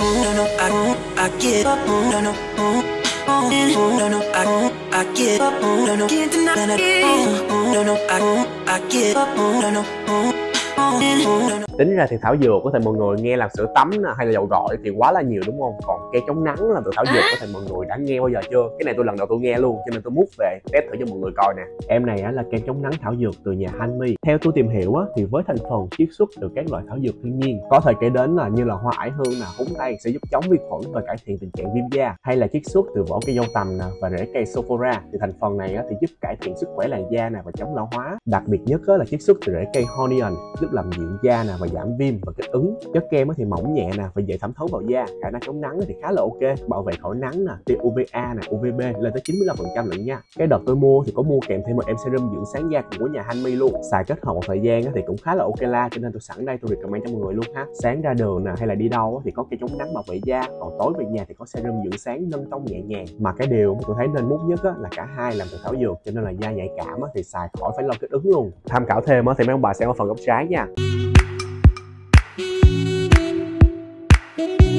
no, no, I don't, I give up, no, no, no, no, I don't, I give up, no, no, can't deny no, no, I don't, I give up, no, no, no, no. Tính ra thì thảo dược có thể mọi người nghe là sữa tắm hay là dầu gội thì quá là nhiều đúng không? Còn kem chống nắng là từ thảo dược có thể mọi người đã nghe bao giờ chưa? Cái này tôi lần đầu tôi nghe luôn cho nên tôi múc về test thử cho mọi người coi nè. Em này á, là kem chống nắng thảo dược từ nhà Hanmi. Theo tôi tìm hiểu á, thì với thành phần chiết xuất từ các loại thảo dược thiên nhiên có thể kể đến là như là hoa ải hương nè húng tây sẽ giúp chống vi khuẩn và cải thiện tình trạng viêm da hay là chiết xuất từ vỏ cây dâu tằm nè và rễ cây sophora thì thành phần này á, thì giúp cải thiện sức khỏe làn da nè và chống lão hóa. Đặc biệt nhất á, là chiết xuất từ rễ cây honion giúp làm dịu da nè và giảm viêm và kích ứng. Chất kem thì mỏng nhẹ nè, và dễ thẩm thấu vào da. Khả năng chống nắng thì khá là ok. Bảo vệ khỏi nắng nè tia UVA nè UVB lên tới 95% lận nha. Cái đợt tôi mua thì có mua kèm thêm một em serum dưỡng sáng da của nhà Hanmi luôn. Xài kết hợp một thời gian thì cũng khá là ok la, cho nên tôi sẵn đây tôi recommend cho mọi người luôn ha. Sáng ra đường nè, hay là đi đâu thì có cây chống nắng bảo vệ da. Còn tối về nhà thì có serum dưỡng sáng nâng tông nhẹ nhàng. Mà cái điều mà tôi thấy nên mút nhất là cả hai làm từ thảo dược, cho nên là da nhạy cảm thì xài khỏi phải lo kích ứng luôn. Tham khảo thêm thì mấy ông bà sẽ ở phần góc trái nha. Thank you.